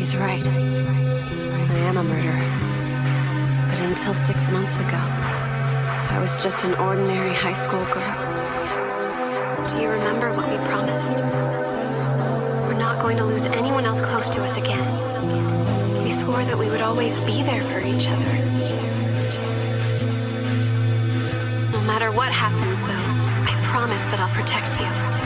He's right. I am a murderer. But until six months ago, I was just an ordinary high school girl. Do you remember what we promised? We're not going to lose anyone else close to us again. We swore that we would always be there for each other. No matter what happens, though, I promise that I'll protect you.